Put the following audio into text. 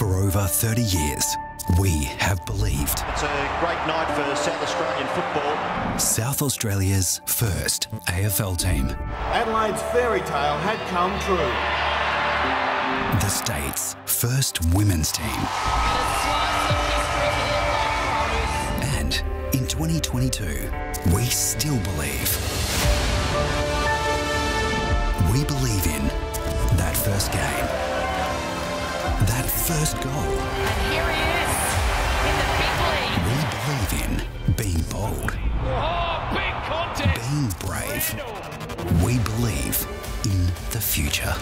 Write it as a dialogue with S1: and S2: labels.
S1: For over 30 years, we have believed.
S2: It's a great night for South Australian football.
S1: South Australia's first AFL team.
S3: Adelaide's fairy tale had come true.
S1: The state's first women's team. And in 2022, we still believe. We believe in that first game, that first goal.
S4: And here he is in the big league.
S1: We believe in being bold,
S4: Oh, big contest.
S1: being brave. We believe in the future.